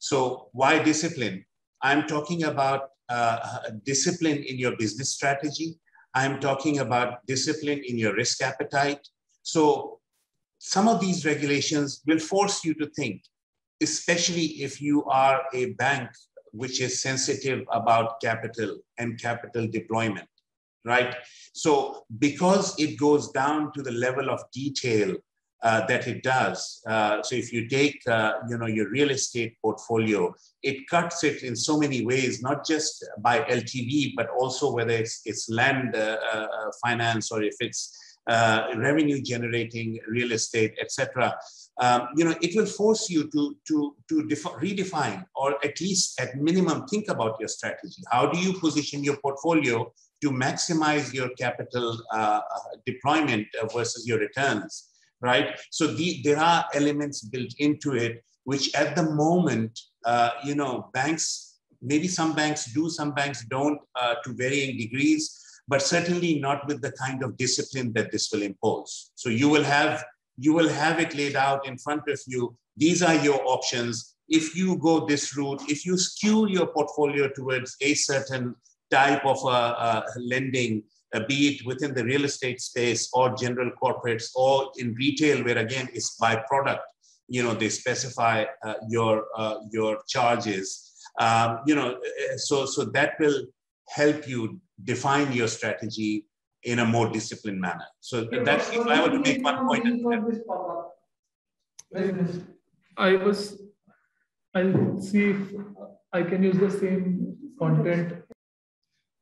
So why discipline? I'm talking about uh, discipline in your business strategy. I'm talking about discipline in your risk appetite. So some of these regulations will force you to think, especially if you are a bank which is sensitive about capital and capital deployment, right? So because it goes down to the level of detail uh, that it does. Uh, so if you take, uh, you know, your real estate portfolio, it cuts it in so many ways, not just by LTV, but also whether it's, it's land uh, uh, finance or if it's uh, revenue generating real estate, etc um, you know, it will force you to, to, to redefine or at least at minimum think about your strategy. How do you position your portfolio to maximize your capital uh, deployment versus your returns, right? So the, there are elements built into it, which at the moment, uh, you know, banks, maybe some banks do, some banks don't uh, to varying degrees, but certainly not with the kind of discipline that this will impose. So you will have you will have it laid out in front of you. These are your options. If you go this route, if you skew your portfolio towards a certain type of uh, uh, lending, uh, be it within the real estate space or general corporates or in retail, where again it's by product, you know, they specify uh, your, uh, your charges. Um, you know, uh, so, so that will help you define your strategy in a more disciplined manner. So that's if I were to make one point. I was, I'll see if I can use the same content.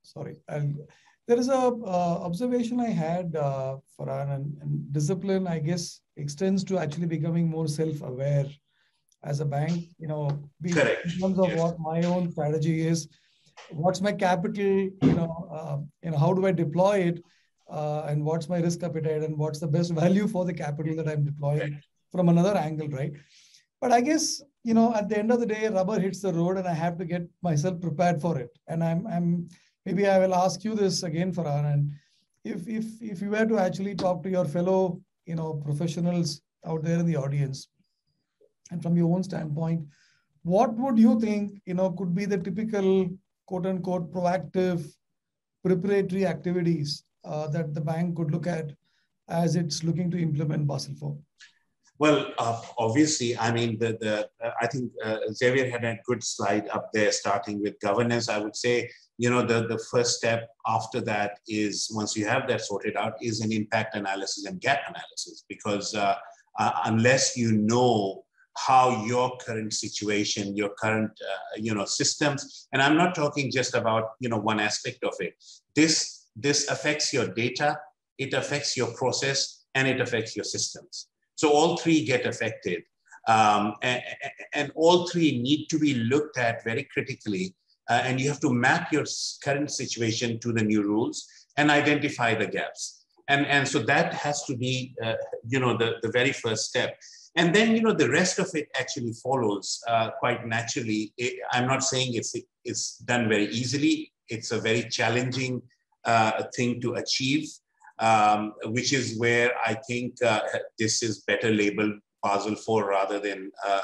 Sorry, I'll, there is a uh, observation I had, uh, Farhan, and, and discipline, I guess, extends to actually becoming more self-aware as a bank. You know, in terms of yes. what my own strategy is, what's my capital you know uh, you know how do i deploy it uh, and what's my risk appetite and what's the best value for the capital that i'm deploying right. from another angle right but i guess you know at the end of the day rubber hits the road and i have to get myself prepared for it and i'm i'm maybe i will ask you this again farhan and if if if you were to actually talk to your fellow you know professionals out there in the audience and from your own standpoint what would you think you know could be the typical quote unquote proactive preparatory activities uh, that the bank could look at as it's looking to implement Basel IV? Well, uh, obviously, I mean, the, the uh, I think uh, Xavier had a good slide up there, starting with governance. I would say, you know, the, the first step after that is once you have that sorted out, is an impact analysis and gap analysis, because uh, uh, unless you know how your current situation, your current, uh, you know, systems, and I'm not talking just about, you know, one aspect of it. This, this affects your data, it affects your process, and it affects your systems. So all three get affected. Um, and, and, all three need to be looked at very critically. Uh, and you have to map your current situation to the new rules and identify the gaps. And, and so that has to be, uh, you know, the, the very first step. And then, you know, the rest of it actually follows uh, quite naturally. It, I'm not saying it's, it's done very easily. It's a very challenging uh, thing to achieve, um, which is where I think uh, this is better labeled Basel IV rather than uh,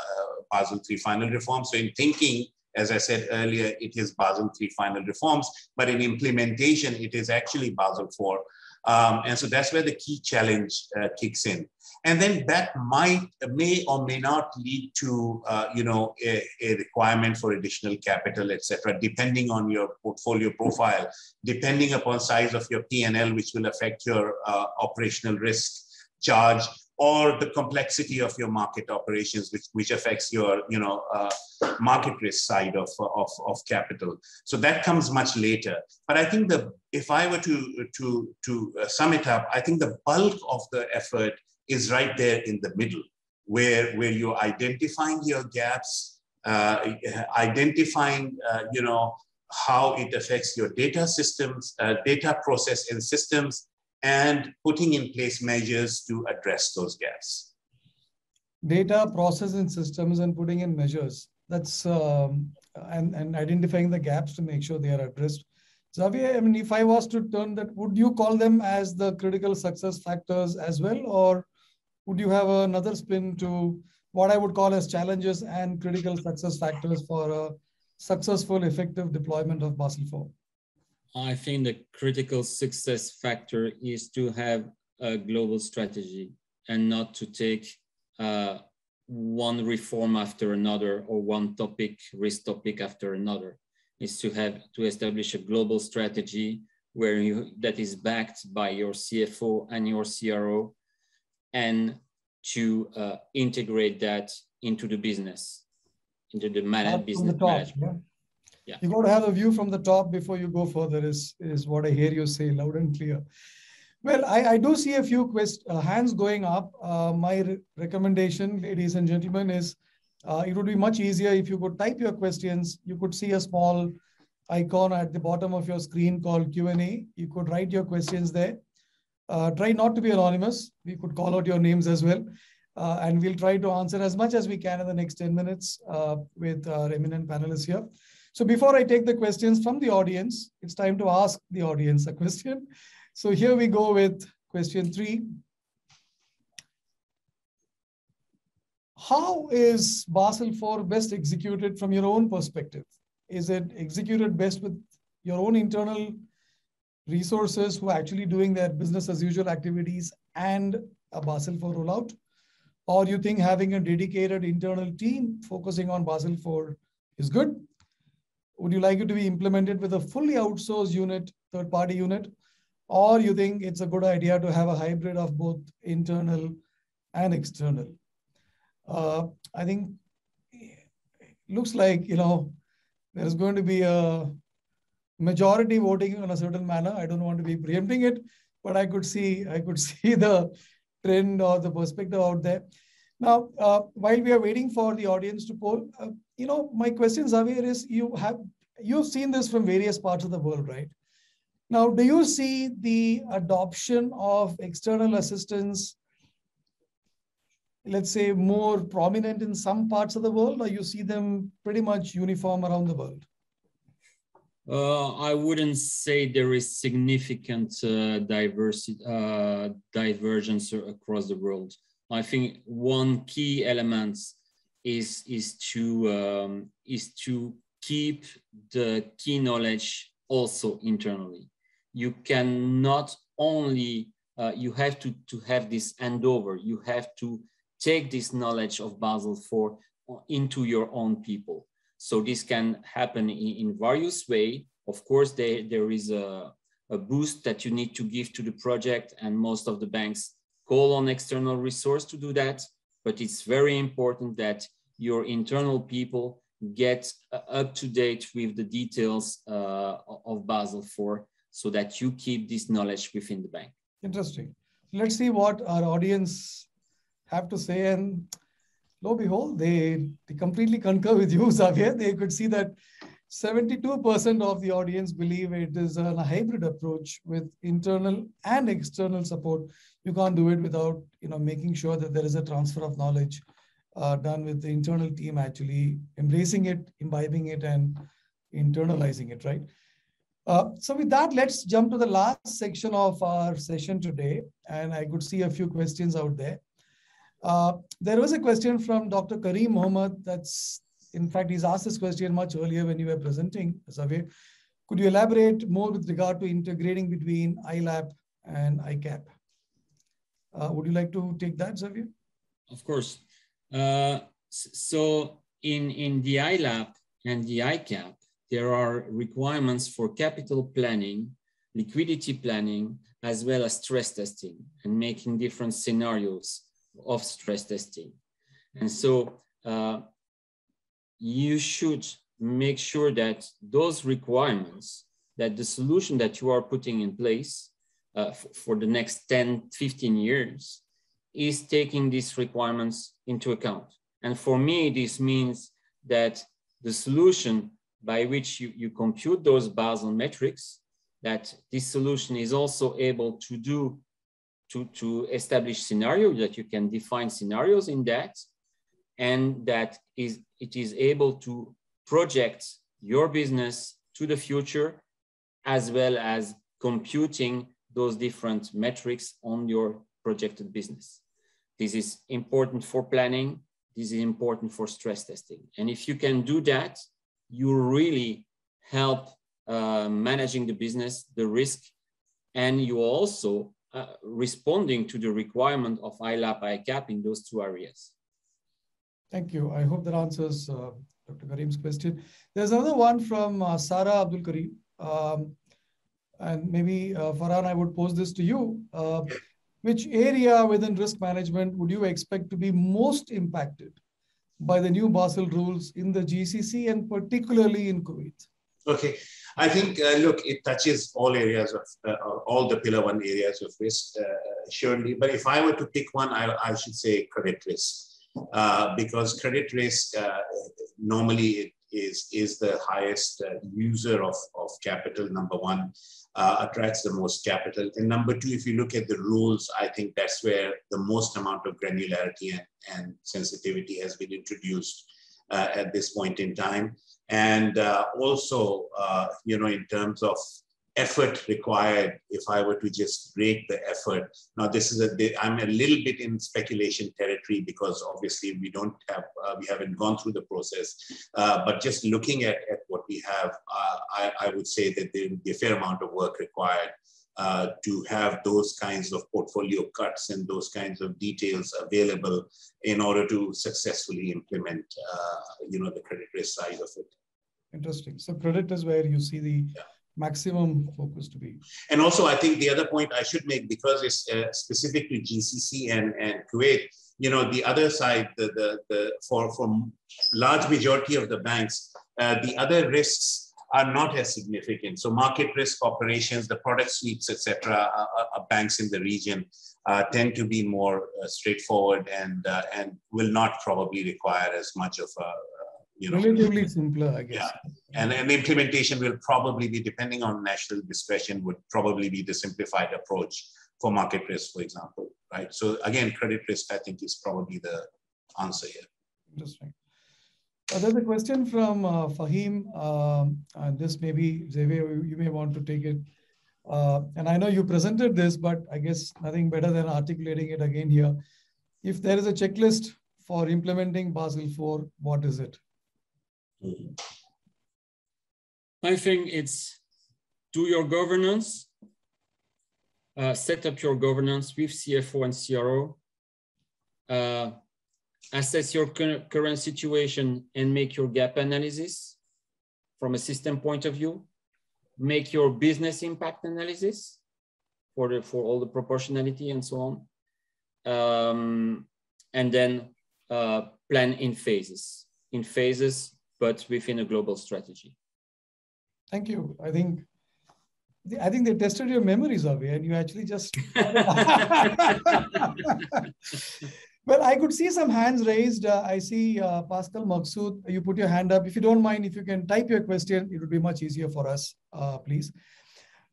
Basel III final reform. So in thinking, as I said earlier, it is Basel III final reforms, but in implementation, it is actually Basel IV. Um, and so that's where the key challenge uh, kicks in. And then that might, may or may not lead to, uh, you know, a, a, requirement for additional capital, etc., depending on your portfolio profile, depending upon size of your P&L, which will affect your uh, operational risk charge or the complexity of your market operations, which, which affects your you know, uh, market risk side of, of, of capital. So that comes much later. But I think the, if I were to, to, to sum it up, I think the bulk of the effort is right there in the middle, where, where you're identifying your gaps, uh, identifying uh, you know, how it affects your data systems, uh, data process and systems, and putting in place measures to address those gaps. Data processing systems and putting in measures. That's um, and, and identifying the gaps to make sure they are addressed. Xavier, I mean, if I was to turn that, would you call them as the critical success factors as well? Or would you have another spin to what I would call as challenges and critical success factors for a successful, effective deployment of Basel IV? I think the critical success factor is to have a global strategy and not to take uh, one reform after another or one topic, risk topic after another. Is to have to establish a global strategy where you that is backed by your CFO and your CRO, and to uh, integrate that into the business, into the managed business the management. Yeah? Yeah. you got to have a view from the top before you go further is is what i hear you say loud and clear. Well i, I do see a few quest, uh, hands going up. Uh, my re recommendation ladies and gentlemen is uh, it would be much easier if you could type your questions. You could see a small icon at the bottom of your screen called q&a you could write your questions there uh, try not to be anonymous we could call out your names as well uh, and we'll try to answer as much as we can in the next 10 minutes uh, with our eminent panelists here. So before I take the questions from the audience, it's time to ask the audience a question. So here we go with question three. How is Basel IV best executed from your own perspective? Is it executed best with your own internal resources who are actually doing their business as usual activities and a Basel IV rollout? Or you think having a dedicated internal team focusing on Basel IV is good? Would you like it to be implemented with a fully outsourced unit, third party unit? Or you think it's a good idea to have a hybrid of both internal and external? Uh, I think looks like, you know, there's going to be a majority voting in a certain manner. I don't want to be preempting it, but I could see, I could see the trend or the perspective out there. Now, uh, while we are waiting for the audience to poll, uh, you know, my question, Xavier, is you have you've seen this from various parts of the world, right? Now, do you see the adoption of external assistance, let's say, more prominent in some parts of the world, or you see them pretty much uniform around the world? Uh, I wouldn't say there is significant uh, diversity, uh, divergence across the world. I think one key element is is to um, is to keep the key knowledge also internally. You cannot only uh, you have to to have this handover. You have to take this knowledge of Basel IV into your own people. So this can happen in, in various way. Of course, there, there is a, a boost that you need to give to the project and most of the banks call on external resource to do that, but it's very important that your internal people get uh, up to date with the details uh, of Basel IV so that you keep this knowledge within the bank. Interesting. Let's see what our audience have to say. And lo and behold, they, they completely concur with you, Xavier. They could see that 72% of the audience believe it is a hybrid approach with internal and external support. You can't do it without you know, making sure that there is a transfer of knowledge uh, done with the internal team actually embracing it, imbibing it, and internalizing it, right? Uh, so with that, let's jump to the last section of our session today. And I could see a few questions out there. Uh, there was a question from Dr. Kareem Mohammed that's in fact, he's asked this question much earlier when you were presenting, Xavier. Could you elaborate more with regard to integrating between ILAAP and ICAAP. Uh, would you like to take that, Xavier? Of course. Uh, so in, in the ILAAP and the ICAAP, there are requirements for capital planning, liquidity planning, as well as stress testing and making different scenarios of stress testing. And so uh, you should make sure that those requirements, that the solution that you are putting in place uh, for the next 10, 15 years is taking these requirements into account. And for me, this means that the solution by which you, you compute those Basel metrics, that this solution is also able to do, to, to establish scenarios, that you can define scenarios in that, and that is it is able to project your business to the future, as well as computing those different metrics on your projected business. This is important for planning. This is important for stress testing. And if you can do that, you really help uh, managing the business, the risk, and you also uh, responding to the requirement of ILAAP ICAAP in those two areas. Thank you. I hope that answers uh, Dr. Karim's question. There's another one from uh, Sarah Abdul Karim. Um, and maybe uh, Farhan, I would pose this to you. Uh, which area within risk management would you expect to be most impacted by the new Basel rules in the GCC and particularly in Kuwait? Okay, I think, uh, look, it touches all areas of, uh, all the pillar one areas of risk, uh, surely. But if I were to pick one, I, I should say credit risk. Uh, because credit risk normally is, is the highest user of, of capital, number one uh, attracts the most capital. And number two, if you look at the rules, I think that's where the most amount of granularity and, and sensitivity has been introduced at this point in time. And uh, also, uh, you know, in terms of effort required if I were to just break the effort. Now, this is a, I'm a little bit in speculation territory because obviously we don't have, uh, we haven't gone through the process. Uh, but just looking at, at what we have, uh, I, I, would say that there would be a fair amount of work required uh, to have those kinds of portfolio cuts and those kinds of details available in order to successfully implement, uh, you know, the credit risk side of it. Interesting. So credit is where you see the yeah maximum focus to be. And also, I think the other point I should make, because it's uh, specific to GCC and, and Kuwait, you know, the other side, the, the, the, for, for large majority of the banks, uh, the other risks are not as significant. So market risk operations, the product suites, etc., uh, uh, banks in the region uh, tend to be more uh, straightforward and, uh, and will not probably require as much of a, you know, relatively simpler, I guess. Yeah. And, and the implementation will probably be, depending on national discretion, would probably be the simplified approach for market risk, for example, right? So again, credit risk, I think, is probably the answer here. Interesting. Uh, there's a question from uh, Fahim. Um, and this maybe, Xavier, you may want to take it. Uh, and I know you presented this, but I guess nothing better than articulating it again here. If there is a checklist for implementing Basel IV, what is it? I think it's do your governance, uh, set up your governance with CFO and CRO, uh, assess your current situation and make your gap analysis from a system point of view, make your business impact analysis for, the, for all the proportionality and so on, um, and then uh, plan in phases. In phases, but within a global strategy. Thank you. I think I think they tested your memories of it, and you actually just. well, I could see some hands raised. Uh, I see uh, Pascal Maksud. You put your hand up. If you don't mind, if you can type your question, it would be much easier for us, uh, please.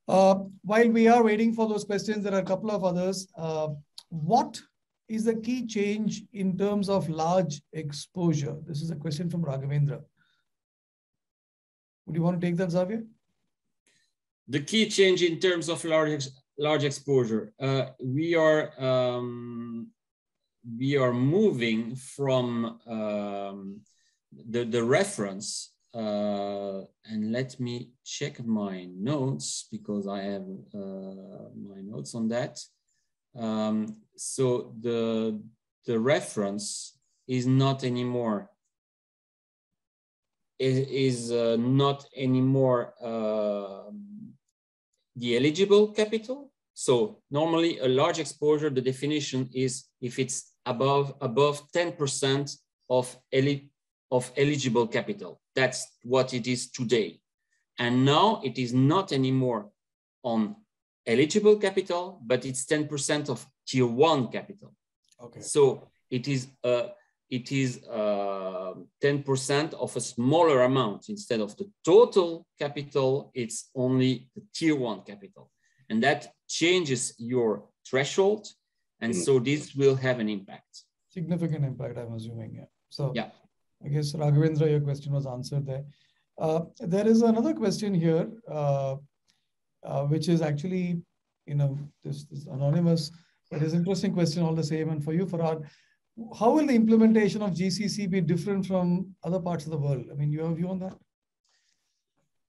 Uh, while we are waiting for those questions, there are a couple of others. Uh, what is the key change in terms of large exposure? This is a question from Raghavendra. Would you want to take that, Xavier? The key change in terms of large large exposure, uh, we are um, we are moving from um, the the reference uh, and let me check my notes because I have uh, my notes on that. Um, so the, the reference is not anymore is, is uh, not anymore uh, the eligible capital. So normally a large exposure, the definition is if it's above above 10% of, eli of eligible capital. That's what it is today. And now it is not anymore on eligible capital, but it's 10% of tier one capital. Okay. So it is uh, it is 10% uh, of a smaller amount instead of the total capital. It's only the tier one capital, and that changes your threshold, and mm. so this will have an impact. Significant impact, I'm assuming. Yeah. So yeah, I guess Raghavendra, your question was answered there. Uh, there is another question here, uh, uh, which is actually, you know, this, this anonymous, but it's interesting question all the same. And for you, Farhan, how will the implementation of GCC be different from other parts of the world? I mean, you have a view on that?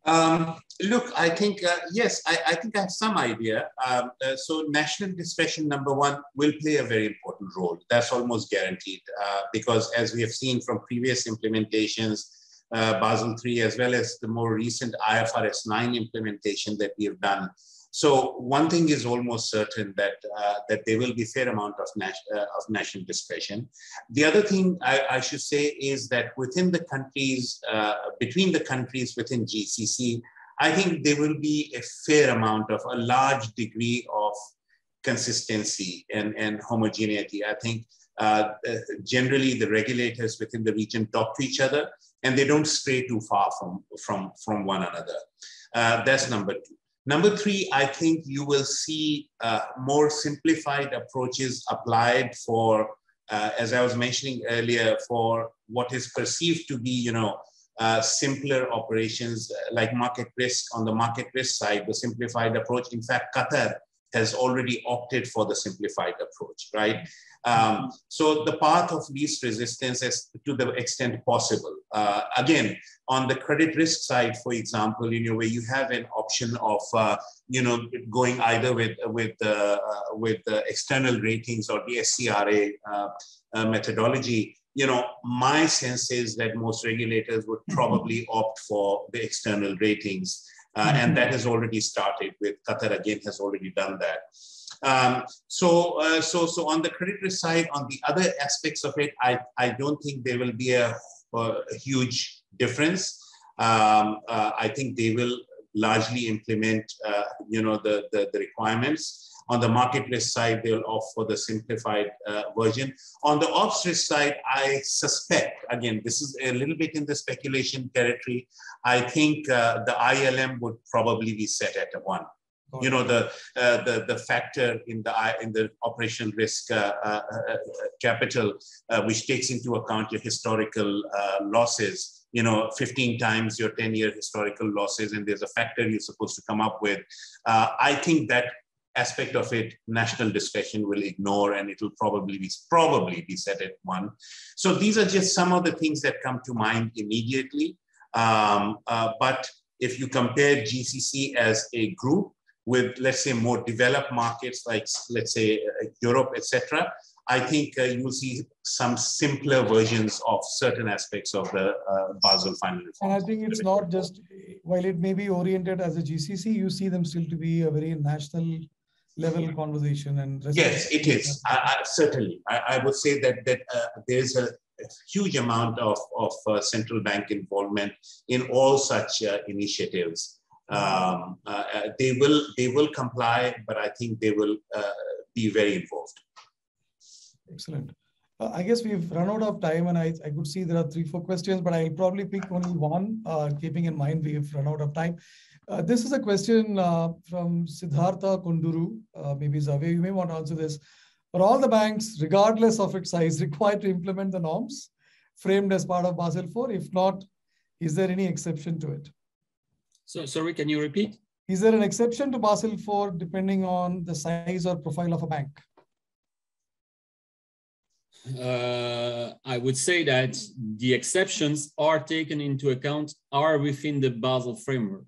Um, look, I think, uh, yes, I, I, think I have some idea. Um, uh, so national discretion, number one, will play a very important role. That's almost guaranteed uh, because as we have seen from previous implementations, uh, Basel III, as well as the more recent IFRS 9 implementation that we have done, so one thing is almost certain that uh, that there will be fair amount of, uh, of national discretion. The other thing I, I, should say is that within the countries, uh, between the countries within GCC, I think there will be a fair amount of a large degree of consistency and, and homogeneity. I think uh, uh, generally the regulators within the region talk to each other and they don't stray too far from, from, from one another. Uh, that's number two. Number three, I think you will see uh, more simplified approaches applied for, uh, as I was mentioning earlier, for what is perceived to be, you know, uh, simpler operations uh, like market risk on the market risk side, the simplified approach. In fact, Qatar has already opted for the simplified approach, right? Um, so the path of least resistance is to the extent possible. Uh, again, on the credit risk side, for example, you know, where you have an option of, uh, you know, going either with with uh, with external ratings or the SCRA uh, uh, methodology, you know, my sense is that most regulators would mm-hmm. probably opt for the external ratings. Uh, and mm-hmm. that has already started with Qatar again has already done that. Um, so, uh, so, so on the credit risk side, on the other aspects of it, I, I don't think there will be a, a huge difference. Um, uh, I think they will largely implement, uh, you know, the, the, the, requirements. On the market risk side, they'll opt for the simplified uh, version. On the risk side, I suspect, again, this is a little bit in the speculation territory. I think uh, the ILM would probably be set at a one you know the uh, the the factor in the in the operational risk uh, uh, uh capital uh, which takes into account your historical uh, losses you know 15 times your 10 year historical losses and there's a factor you're supposed to come up with i think that aspect of it national discretion will ignore and it will probably be probably be set at one so these are just some of the things that come to mind immediately um, but if you compare gcc as a group with, let's say, more developed markets like, let's say, uh, Europe, etc., I think uh, you will see some simpler versions of certain aspects of the uh, Basel final reform. And I think it's not just, while it may be oriented as a GCC, you see them still to be a very national level conversation. And yes, it is. I, I, certainly. I, I, would say that, that uh, there's a, a, huge amount of, of uh, central bank involvement in all such uh, initiatives um, uh, uh, they will they will comply, but I think they will uh, be very involved. Excellent. Uh, I guess we've run out of time, and I, I could see there are three four questions, but I'll probably pick only one, uh, keeping in mind we've run out of time. Uh, this is a question from Siddhartha Kunduru. maybe Xavier, you may want to answer this. Are all the banks, regardless of its size, required to implement the norms framed as part of Basel IV? If not, is there any exception to it? So sorry, can you repeat? Is there an exception to Basel IV depending on the size or profile of a bank? Uh, I would say that the exceptions are taken into account are within the Basel framework.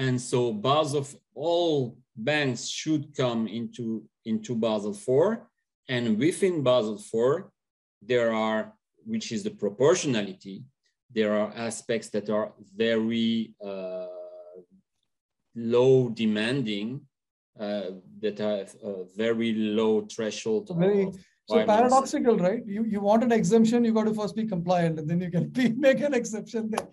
And so Basel, all banks should come into, into Basel IV. And within Basel IV, there are, which is the proportionality, there are aspects that are very uh, low demanding, uh, that have a very low threshold. Very, so paradoxical, right? You you want an exemption, you got to first be compliant, and then you can be, make an exception there.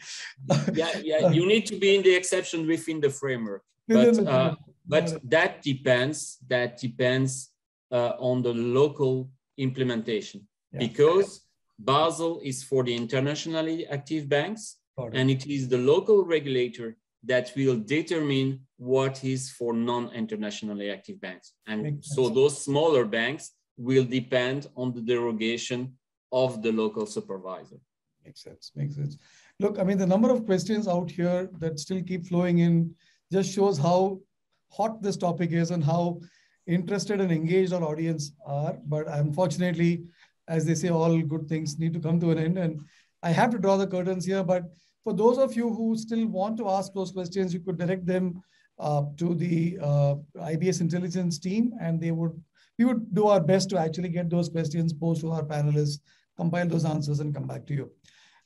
yeah, yeah. You need to be in the exception within the framework, but uh, but that depends. That depends uh, on the local implementation yeah. because Basel is for the internationally active banks, and it is the local regulator that will determine what is for non-internationally active banks. And Makes so sense. those smaller banks will depend on the derogation of the local supervisor. Makes sense. Makes sense. Look, I mean, the number of questions out here that still keep flowing in just shows how hot this topic is and how interested and engaged our audience are. But unfortunately, as they say, all good things need to come to an end. And I have to draw the curtains here. But for those of you who still want to ask those questions, you could direct them uh, to the uh, IBS intelligence team, and they would we would do our best to actually get those questions posed to our panelists, compile those answers, and come back to you.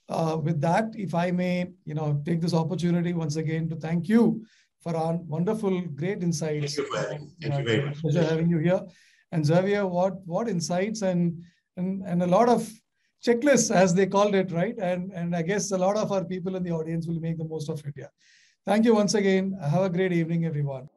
Uh, with that, if I may, you know, take this opportunity once again to thank you for our wonderful, great insights. Thank you, thank you uh, very much. Pleasure having you here. And Xavier, what what insights and and and a lot of checklists, as they called it, right? And and I guess a lot of our people in the audience will make the most of it. Yeah. Thank you once again. Have a great evening, everyone.